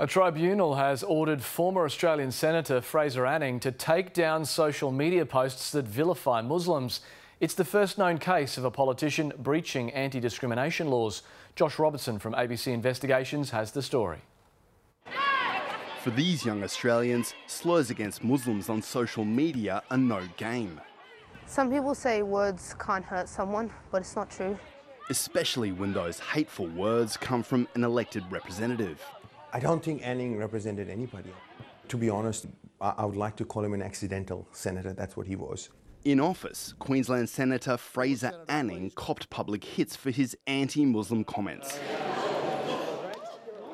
A tribunal has ordered former Australian Senator Fraser Anning to take down social media posts that vilify Muslims. It's the first known case of a politician breaching anti discrimination laws. Josh Robertson from ABC Investigations has the story. For these young Australians, slurs against Muslims on social media are no game. Some people say words can't hurt someone, but it's not true. Especially when those hateful words come from an elected representative. I don't think Anning represented anybody. To be honest, I would like to call him an accidental senator. That's what he was. In office, Queensland Senator Fraser Anning copped public hits for his anti Muslim comments.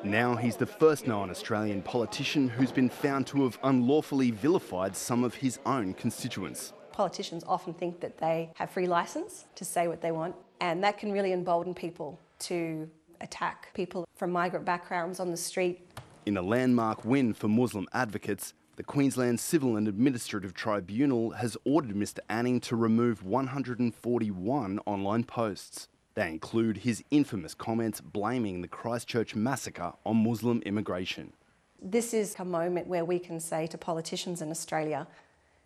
Now he's the first known Australian politician who's been found to have unlawfully vilified some of his own constituents. Politicians often think that they have free license to say what they want, and that can really embolden people to attack people from migrant backgrounds on the street. In a landmark win for Muslim advocates, the Queensland Civil and Administrative Tribunal has ordered Mr Anning to remove 141 online posts. They include his infamous comments blaming the Christchurch massacre on Muslim immigration. This is a moment where we can say to politicians in Australia,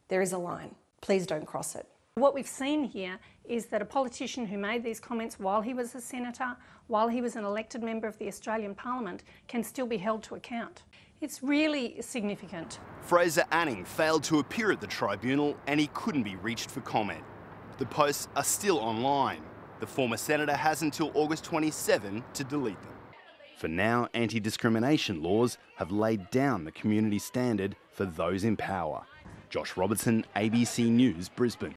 there is a line. Please don't cross it. What we've seen here is that a politician who made these comments while he was a senator, while he was an elected member of the Australian Parliament, can still be held to account. It's really significant. Fraser Anning failed to appear at the tribunal and he couldn't be reached for comment. The posts are still online. The former senator has until August 27 to delete them. For now, anti discrimination laws have laid down the community standard for those in power. Josh Robertson, ABC News, Brisbane.